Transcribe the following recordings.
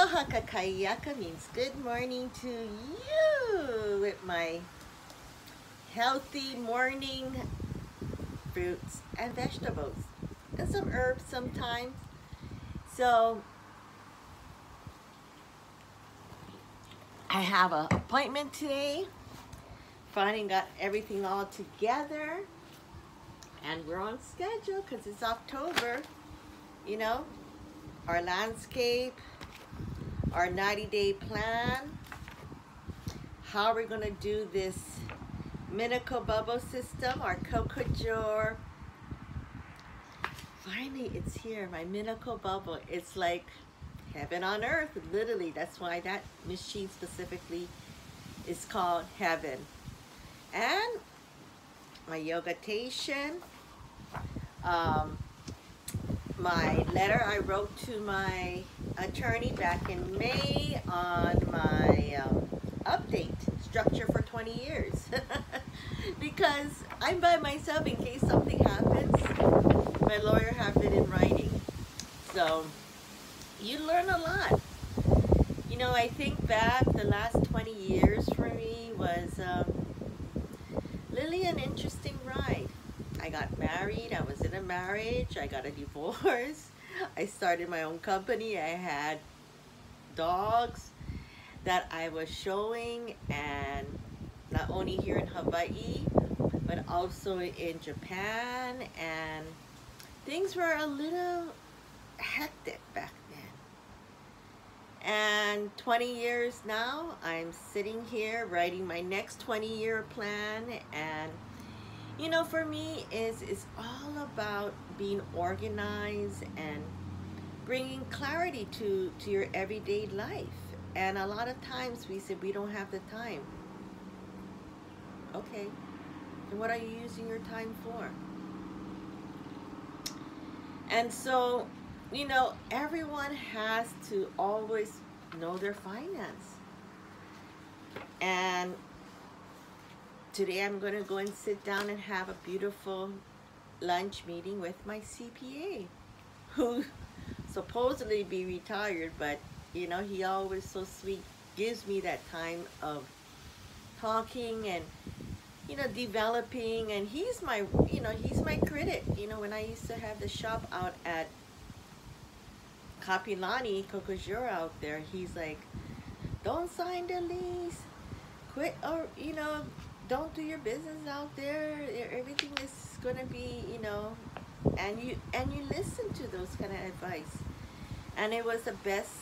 Aloha kakahiaka means good morning to you with my healthy morning fruits and vegetables and some herbs sometimes. So I have an appointment today. Finally got everything all together and we're on schedule because it's October, you know, our landscape, our 90 day plan, how we're gonna do this Minico bubble system, our Cocojor. Finally, it's here, my Minico bubble. It's like heaven on earth, literally. That's why that machine specifically is called heaven. And my yogatation, um, my letter I wrote to my attorney back in May on my um, update structure for 20 years. Because I'm by myself in case something happens. My lawyer have it in writing. So you learn a lot. You know I think back the last 20 years for me was um, really an interesting ride. I got married, I was in a marriage, I got a divorce, I started my own company, I had dogs that I was showing and not only here in Hawaii, but also in Japan and things were a little hectic back then. And 20 years now, I'm sitting here writing my next 20 year plan and you know for me is it's all about being organized and bringing clarity to to your everyday life. And a lot of times we say we don't have the time. Okay and what are you using your time for? And so you know everyone has to always know their finance. And Today I'm going to go and sit down and have a beautiful lunch meeting with my CPA who supposedly be retired but you know he always so sweet gives me that time of talking and you know developing and he's my you know he's my critic. You know when I used to have the shop out at Kapiolani Kokojura out there he's like don't sign the lease. Quit or you know don't do your business out there. Everything is gonna be, you know, and you and you listen to those kind of advice. And it was the best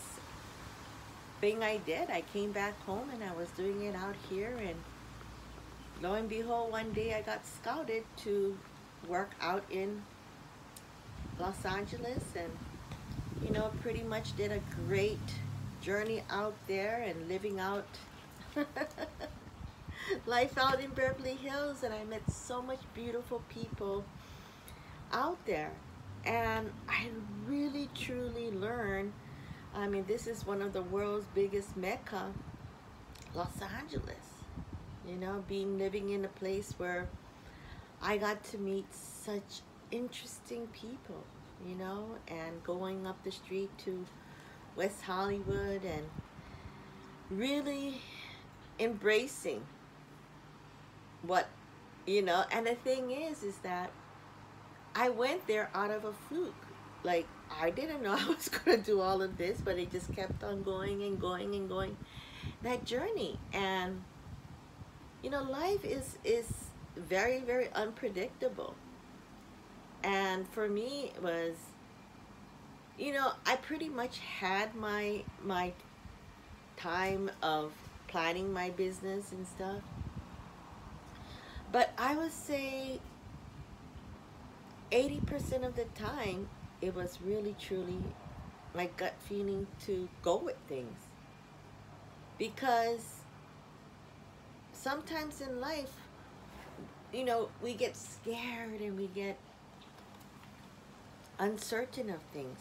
thing I did. I came back home and I was doing it out here and lo and behold, one day I got scouted to work out in Los Angeles and you know, pretty much did a great journey out there and living out life out in Beverly Hills and I met so much beautiful people out there. And I really truly learned I mean this is one of the world's biggest mecca Los Angeles. You know being living in a place where I got to meet such interesting people you know and going up the street to West Hollywood and really embracing what you know and the thing is is that I went there out of a fluke. Like I didn't know I was gonna do all of this but it just kept on going and going and going. That journey and you know life is is very very unpredictable. And for me it was you know I pretty much had my my time of planning my business and stuff but I would say 80% of the time, it was really truly my gut feeling to go with things. Because sometimes in life, you know, we get scared and we get uncertain of things.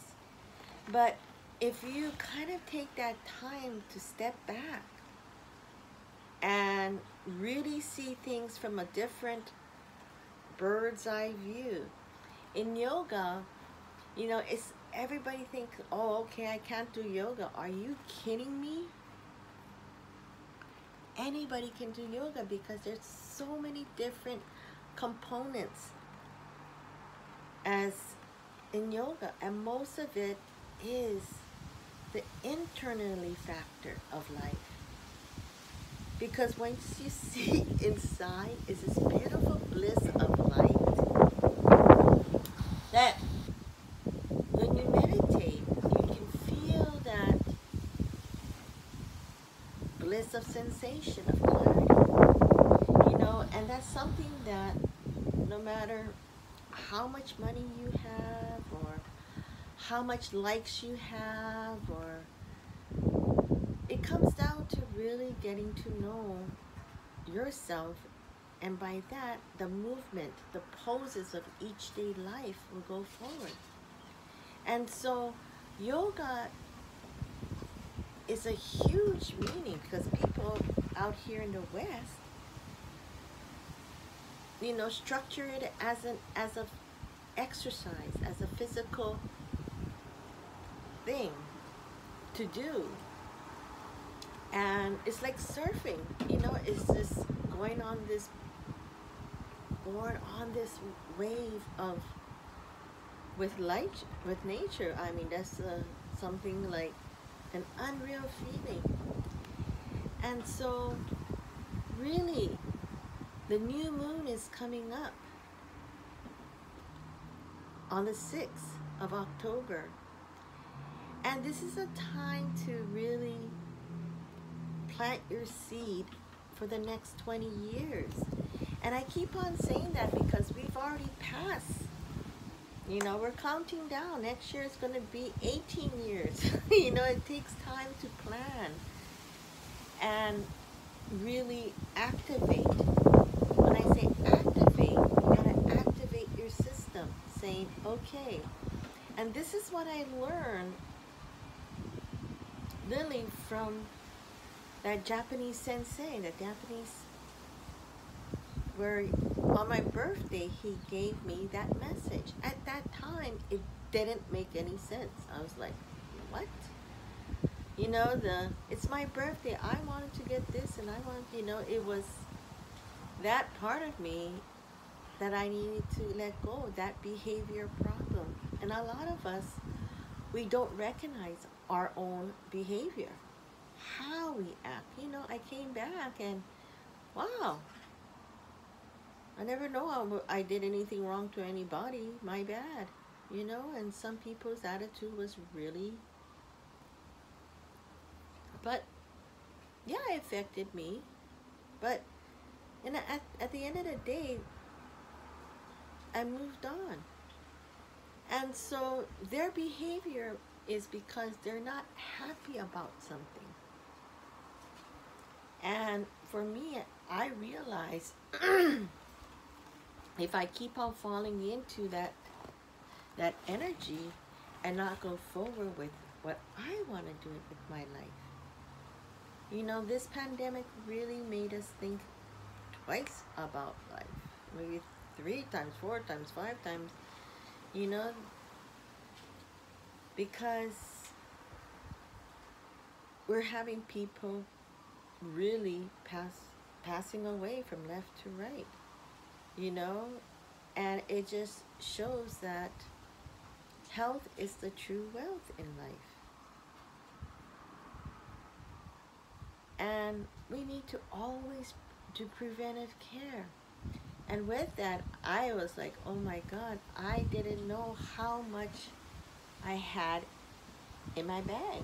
But if you kind of take that time to step back and really see things from a different bird's eye view. In yoga, you know, it's everybody thinks, oh, okay, I can't do yoga. Are you kidding me? Anybody can do yoga because there's so many different components as in yoga, and most of it is the internally factor of life. Because once you see inside is this beautiful bliss of light that when you meditate, you can feel that bliss of sensation, of clarity. You know, and that's something that no matter how much money you have or how much likes you have or it comes down really getting to know yourself and by that the movement the poses of each day life will go forward. And so yoga is a huge meaning because people out here in the west you know structure it as an as a exercise as a physical thing to do and it's like surfing you know it's just going on this going on this wave of with light with nature. I mean that's uh, something like an unreal feeling. And so really the new moon is coming up on the 6th of october. And this is a time to really plant your seed for the next 20 years. And I keep on saying that because we've already passed. You know, we're counting down. Next year is going to be 18 years. you know, it takes time to plan and really activate. When I say activate, you got to activate your system, saying, okay. And this is what I learned, Lily, from that Japanese sensei, the Japanese, where on my birthday he gave me that message. At that time, it didn't make any sense. I was like, what? You know, the it's my birthday. I wanted to get this, and I wanted, you know, it was that part of me that I needed to let go, that behavior problem. And a lot of us, we don't recognize our own behavior how we act. You know, I came back and wow, I never know I did anything wrong to anybody. My bad. You know, and some people's attitude was really, but yeah, it affected me. But and at, at the end of the day, I moved on. And so their behavior is because they're not happy about something. And for me, I realize if I keep on falling into that that energy and not go forward with what I want to do with my life. You know, this pandemic really made us think twice about life. Maybe three times, four times, five times. You know, because we're having people really pass passing away from left to right you know? And it just shows that health is the true wealth in life. And we need to always do preventive care. And with that i was like oh my god i didn't know how much i had in my bag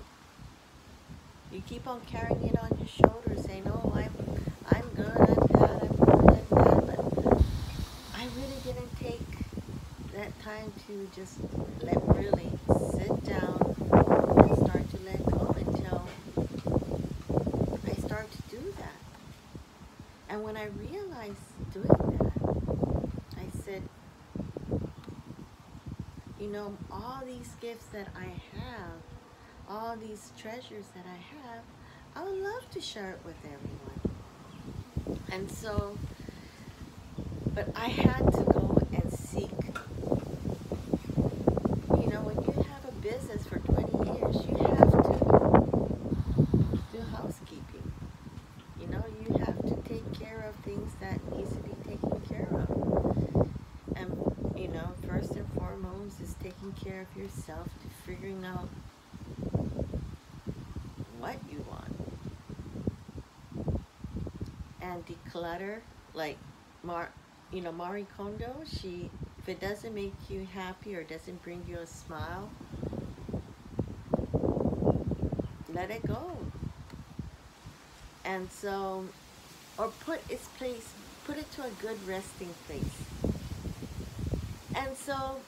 you keep on carrying it on your shoulders, saying, "Oh, I'm, I'm good, I'm bad, I'm good, I'm bad." But I really didn't take that time to just let really sit down and start to let go until I start to do that. And when I realized doing that, I said, you know, all these gifts that I have all these treasures that I have, I would love to share it with everyone. And so, but I had to go and seek. You know, when you have a business for 20 years, you have to do housekeeping. You know, you have to take care of things that needs to be taken care of. And, you know, first and foremost is taking care of yourself, figuring out and declutter like Mar you know Marie Kondo she if it doesn't make you happy or doesn't bring you a smile let it go. And so or put its place put it to a good resting place. And so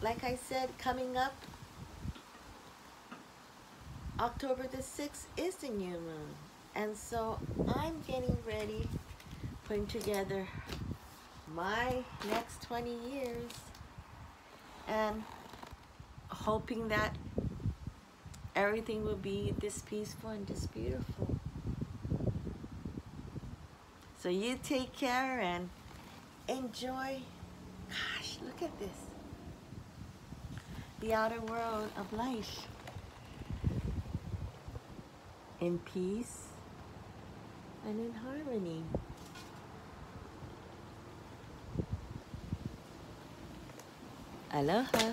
like I said coming up October the 6th is the new moon and so I'm getting ready putting together my next 20 years and hoping that everything will be this peaceful and this beautiful. So you take care and enjoy. Gosh, look at this. The outer world of life. In peace and in harmony. Aloha.